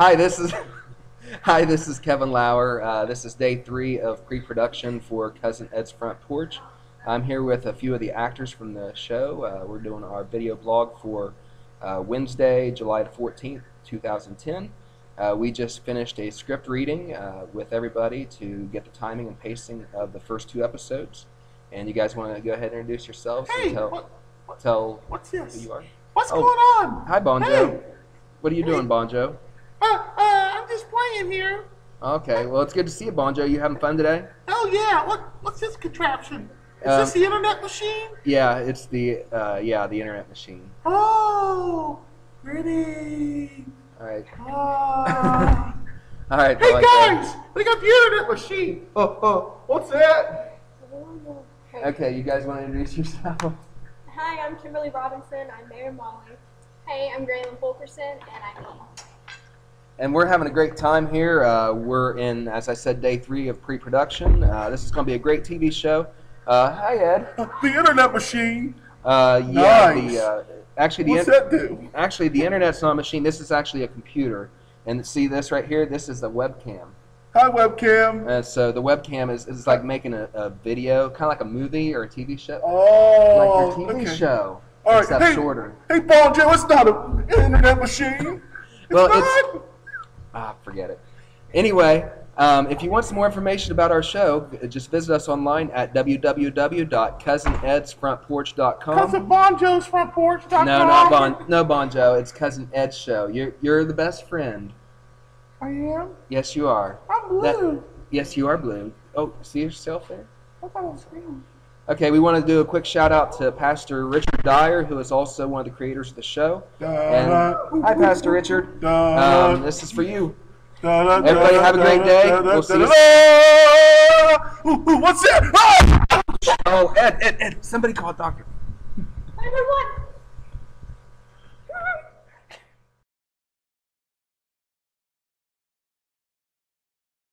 Hi, this is Hi, this is Kevin Lauer. Uh, this is day three of pre-production for Cousin Ed's Front Porch. I'm here with a few of the actors from the show. Uh, we're doing our video blog for uh, Wednesday, July the 14th, 2010. Uh, we just finished a script reading uh, with everybody to get the timing and pacing of the first two episodes. And you guys want to go ahead and introduce yourselves Hey, and tell, what, what, tell what's who you are? What's Oh. going on? Hi, Bonjo. Hey. What are you doing, Bonjo? I'm here. Okay, well, it's good to see you, Bonjo. You having fun today? Oh yeah, what, what's this contraption? Is Um, this the internet machine? Yeah, it's the uh, yeah the internet machine. Oh, pretty. All right, Ah. all right. I hey like that. guys, we got the internet machine. Oh, oh, what's that? Okay, you guys want to introduce yourself? Hi, I'm Timberly Robinson. I'm Mayor Molly. Hey, I'm Graylyn Fulkerson, and I'm me. And we're having a great time here. Uh, we're in, as I said, day three of pre-production. Uh, this is going to be a great TV show. Uh, hi, Ed. The internet machine. Uh, yeah, Nice. the uh, actually the What's that do? actually the internet's not a machine. This is actually a computer. And see this right here? This is the webcam. Hi webcam. Uh, so the webcam is, is like making a, a video, kind of like a movie or a TV show, Oh, like your TV okay. show, All right, except hey, shorter. Hey, Bonjo, it's not an internet machine. It's Well, not. it's- Ah, forget it. Anyway, um, if you want some more information about our show, just visit us online at www.cousinedsfrontporch.com. Cousin Bonjo's front porch. No, not Bon. No, Bonjo. It's Cousin Ed's show. You're you're the best friend. I am. Yes, you are. I'm blue. That- Yes, you are blue. Oh, see yourself there. I thought I was green. Okay, we want to do a quick shout out to Pastor Richard Dyer, who is also one of the creators of the show. And hi, Pastor Richard. Um, this is for you. Everybody have a great day. We'll see you- What's that? Oh, Ed, Ed, Ed! Somebody call a doctor. Everyone,